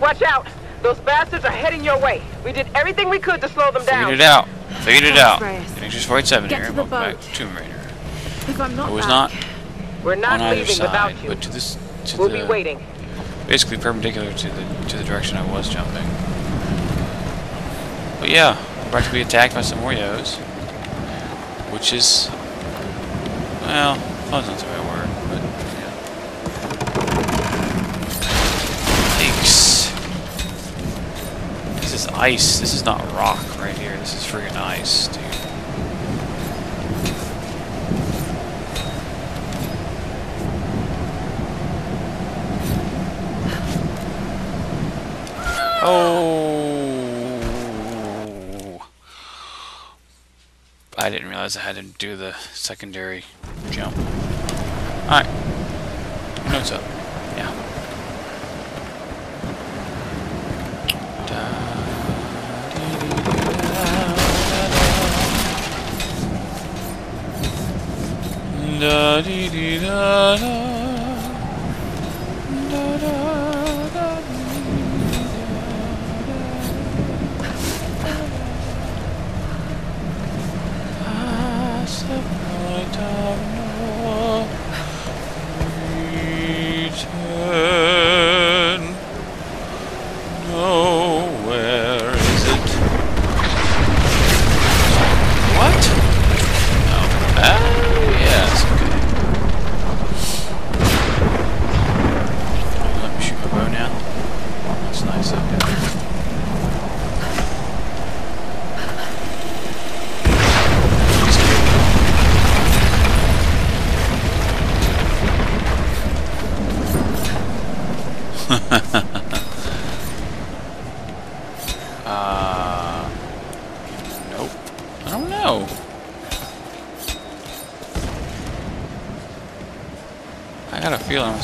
Watch out. Those bastards are heading your way. We did everything we could to slow them down. Figured it out. Figured it out. Reyes. Ignatius 47 here. to the Welcome back boat. to Tomb Raider. If I'm not I was back, not We're not on either leaving side, without you. but to this to We'll the be waiting. basically perpendicular to the to the direction I was jumping. But yeah, we're about to be attacked by some more Yos, which is well, fun's not the right word, ice. This is not rock right here. This is friggin' ice, dude. Oh. I didn't realize I had to do the secondary jump. Alright. Notes up. Yeah. Da dee dee da da.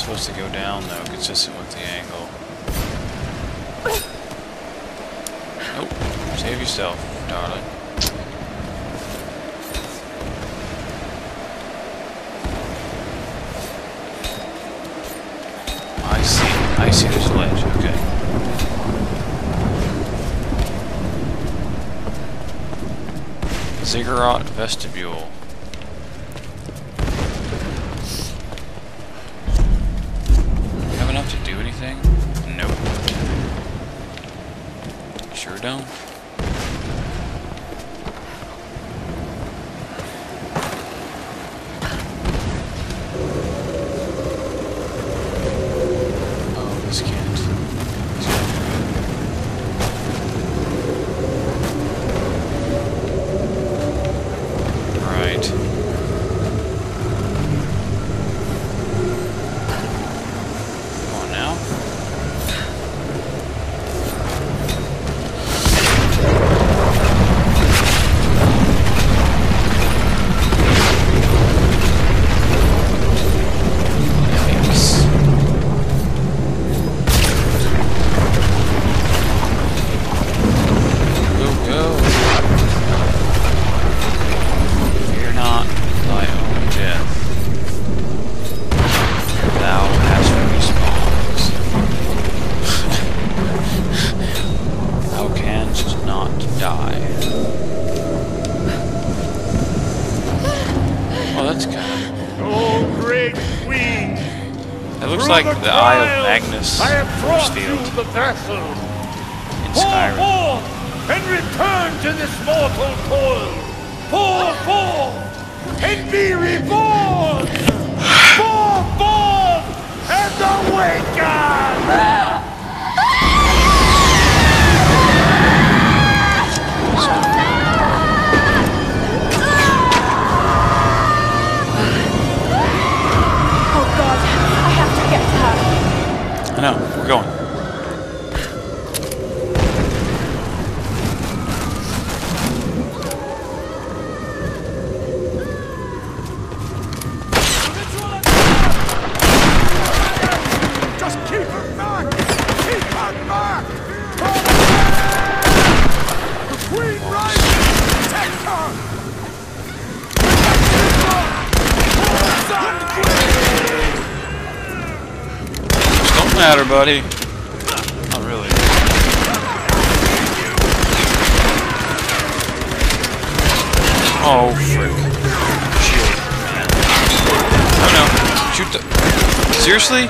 I'm supposed to go down though, consistent with the angle. Nope. Save yourself, darling. I see. I see there's a ledge. Okay. Ziggurat Vestibule. Don't matter, buddy. Not really. Oh, frick. Shield. Oh no. Shoot the... Seriously?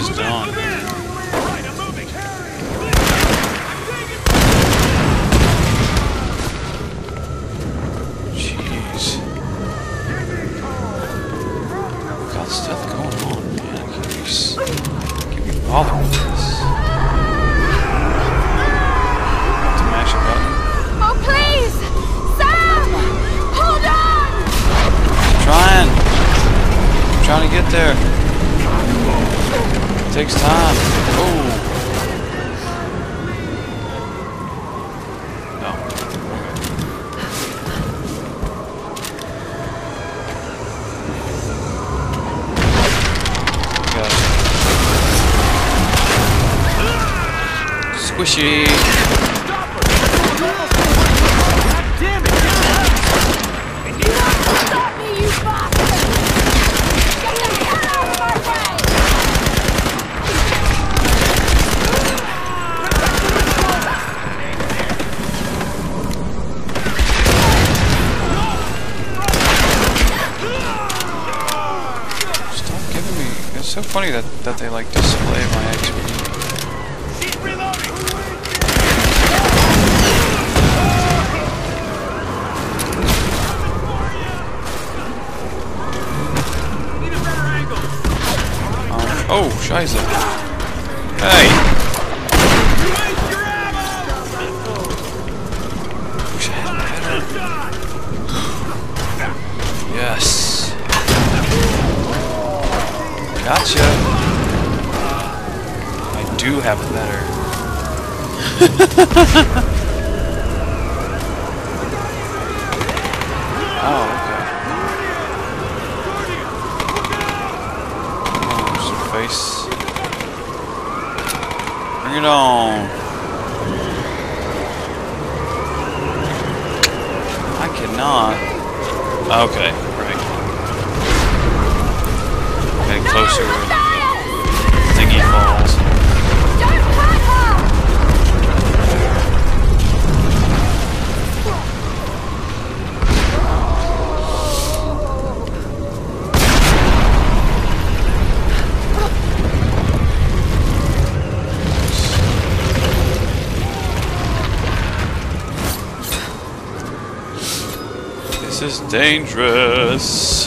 just don't. It takes time. Oh. Squishy. so funny that, that they like display my XP. Um, oh, scheiße. Hey! Gotcha! I do have a letter. dangerous.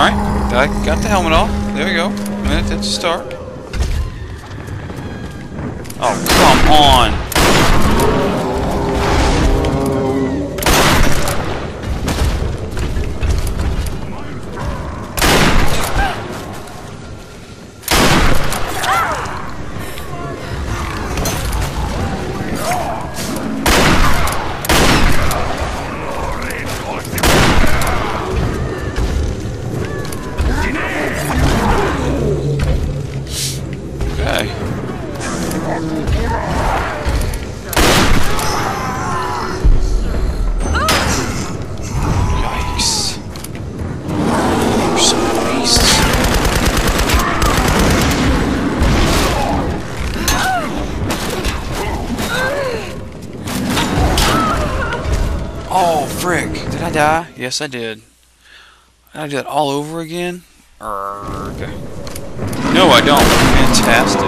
Alright, I got the helmet off. There we go. Minute, that's a start. Oh, come on! Yes, I did. I do that all over again? No, I don't. Fantastic.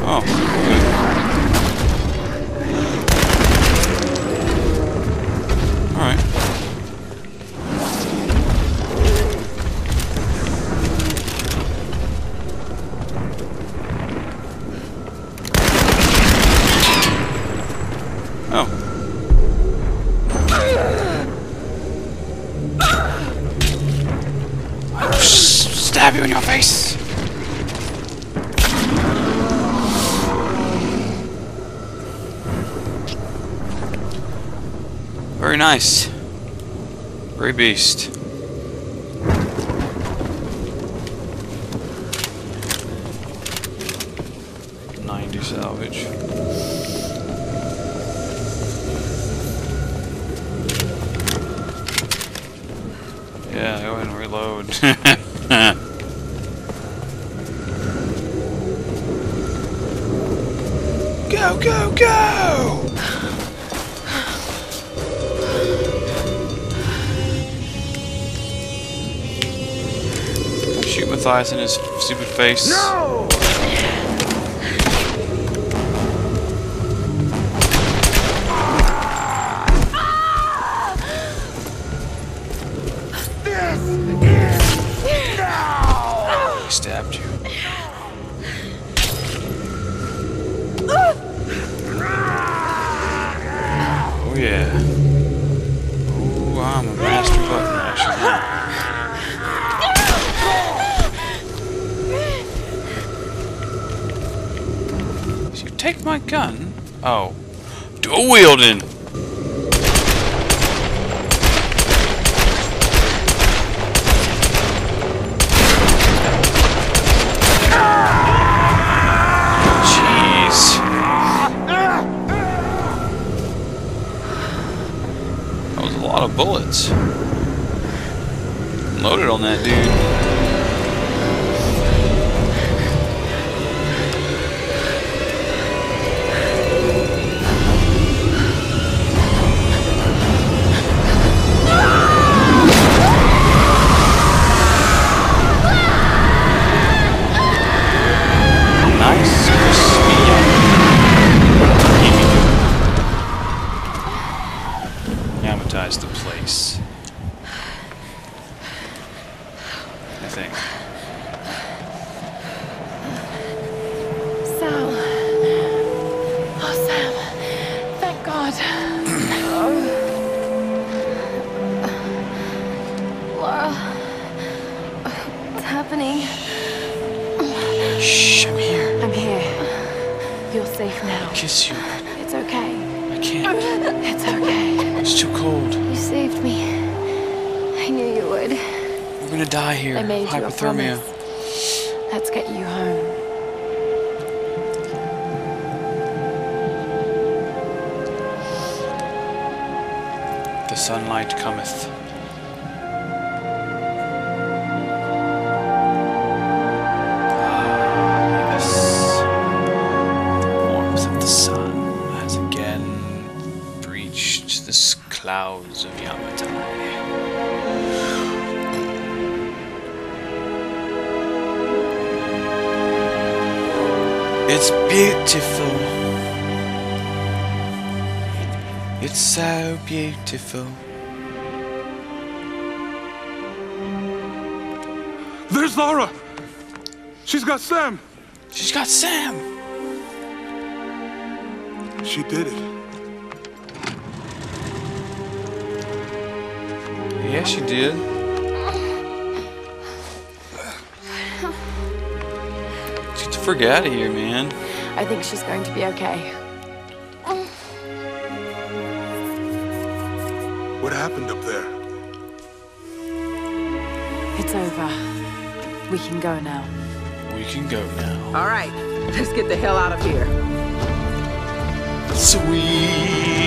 Oh, good. Stab you in your face. Very nice. Very beast. Ninety salvage. Yeah, go ahead and reload. go, go, go! Shoot Mathias in his stupid face. No! Ooh, I'm a master button masher. So you take my gun? Oh. Dual wielding! Kiss you. It's okay. I can't. It's okay. It's too cold. You saved me. I knew you would. We're gonna die here. I made you a Hypothermia. promise. Let's get you home. The sunlight cometh. It's beautiful. It's so beautiful. There's Lara! She's got Sam! She's got Sam. She did it. Yeah, she did. Frick out of here, man. I think she's going to be okay. What happened up there? It's over. We can go now. We can go now. All right, let's get the hell out of here. Sweet.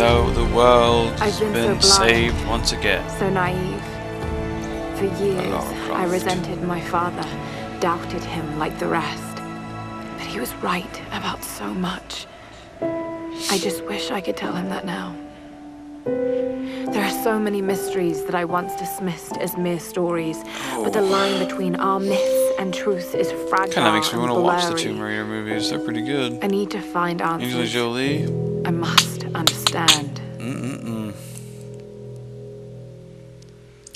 So the world has I've been so blind. saved once again. So naive. For years, I resented my father, doubted him like the rest. But he was right about so much. I just wish I could tell him that now. There are so many mysteries that I once dismissed as mere stories, but the line oh. between our myths and truth is fragile Kind of makes me want to watch the. Tomb Raider movies. They're pretty good. I need to find answers. Angelina. Jolie. I must understand. Mm-mm-mm.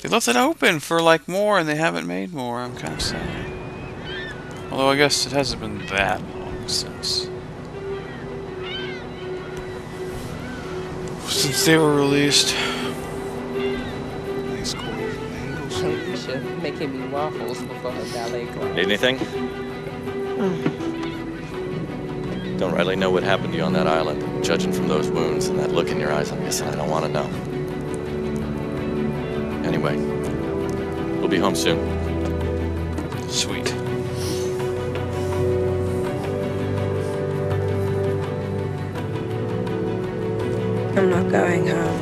They left it open for like more, and they haven't made more. I'm kind of sad. Although I guess it hasn't been that long since since they were released. Nice cool angles. Alicia making me waffles before her ballet class. Need anything? Mm. Don't rightly know what happened to you on that island. Judging from those wounds and that look in your eyes, I'm guessing I don't want to know. Anyway, we'll be home soon. Sweet. I'm not going home.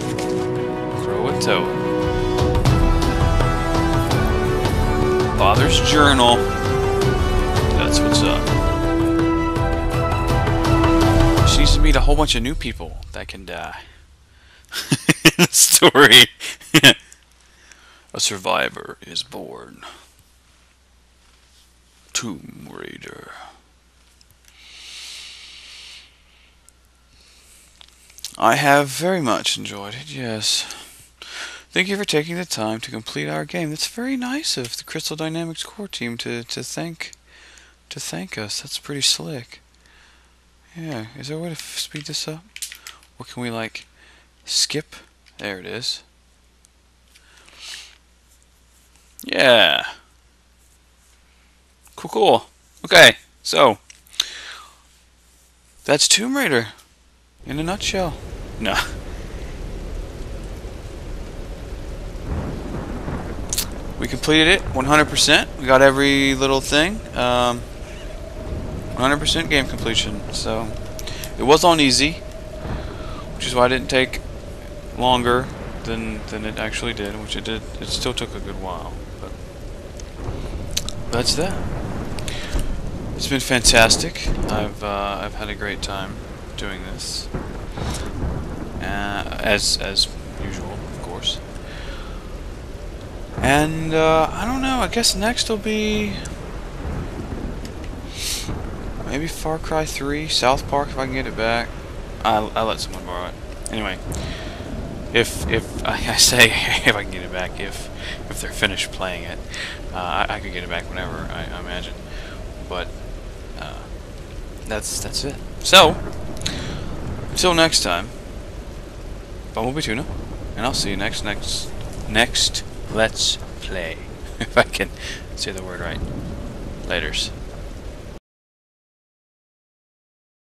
Throw a toe. Father's journal. That's what's up. She needs to meet a whole bunch of new people that can die. Story. a survivor is born. Tomb Raider. I have very much enjoyed it, yes. Thank you for taking the time to complete our game. That's very nice of the Crystal Dynamics core team to, to thank to thank us. That's pretty slick. Yeah, is there a way to speed this up? Or can we like skip? There it is. Yeah. Cool, cool. Okay, so that's Tomb Raider in a nutshell. No. We completed it 100%. We got every little thing. Um, 100% game completion. So it was on easy, which is why it didn't take longer than than it actually did, which it did. It still took a good while, but that's that. It's been fantastic. I've uh, I've had a great time doing this, uh, as as usual, of course. And uh, I don't know. I guess next will be maybe Far Cry 3, South Park if I can get it back. I I let someone borrow it. Anyway, if if I, say if I can get it back, if if they're finished playing it, uh, I, I could get it back whenever I, I imagine. But uh, that's that's it. So until next time, Bumblebee Tuna, and I'll see you next next next Let's Play if I can say the word right. Later's.